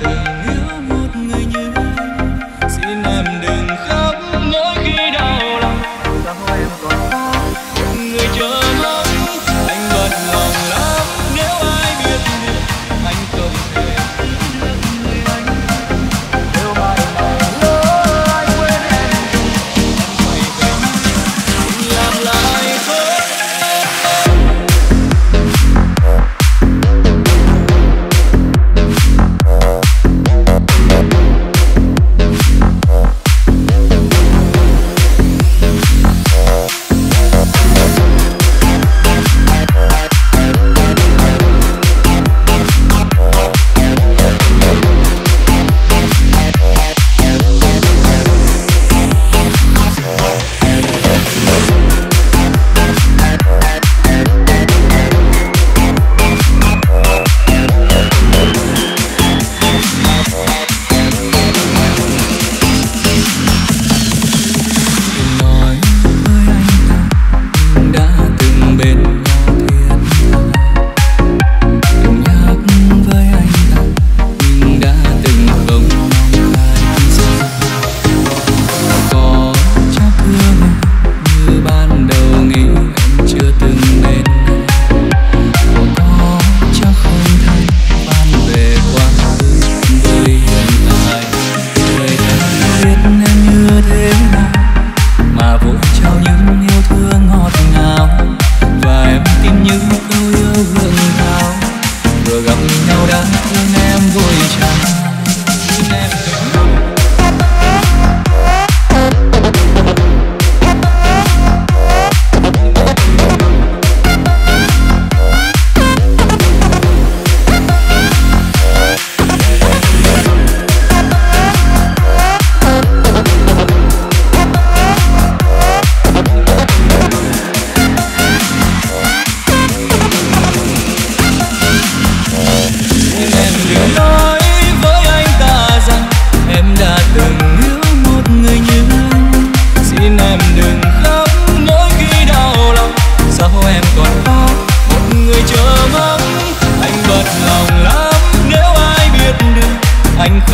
từng yêu một người như anh xin em đừng khóc.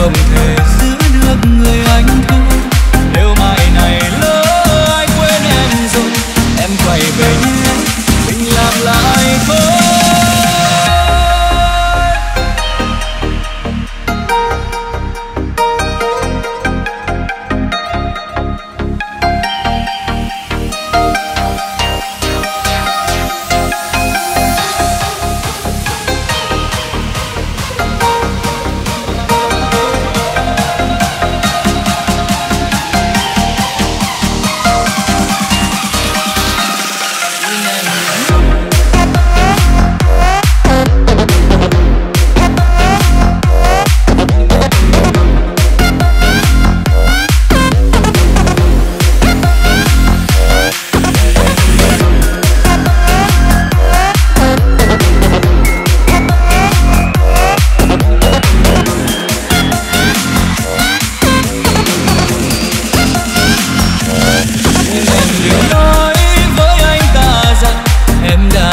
không thể giữ được người anh thương.